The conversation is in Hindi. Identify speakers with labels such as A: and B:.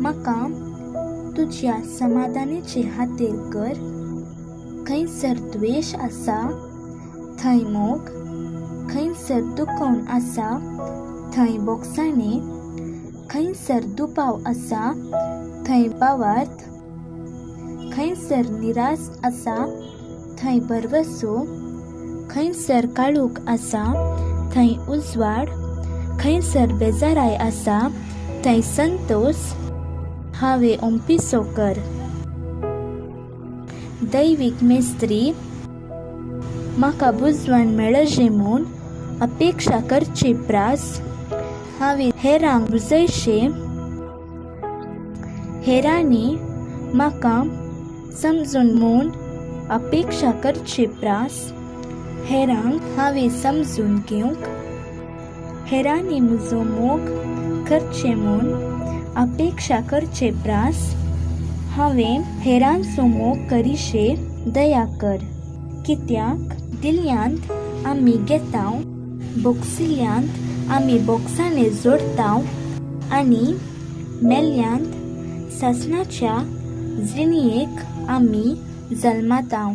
A: म्हाका तुज्या समाधानाचे खातीर कर. खंयसर द्वेश आसा थंय मोग खंयसर दुखोवन आसा थंय बोगसाणे खंयसर दुबाव आसा थंय भावार्थ खंयसर निराश आसा थंय बरवसो. खंयसर काळूक आसा थंय उजवाड. खंयसर बेजाराय आसा थंय संतोश हांवें ओंपिसो कर दैवीक मेस्त्री म्हाका बुजवण मेळजे म्हूण अपेक्षा करची प्रास हांवें हेरांक बुजयशे हेरांनी म्हाका समजून म्हूण अपेक्षा करची प्रास हेरांक हांवें समजून घेवंक हेरांनी म्हजो मोग करचे म्हूण अपेक्षा करचे प्रास हांवें हेरान सोमो करिशे दया कर। कित्याक? दिल्यांत आमी घेताव बोक्सिल्यांत आमी बॉक्सांनी जोडताव आनी मेल्ल्यांत सासणाच्या जिणयेक आमी जल्माताव।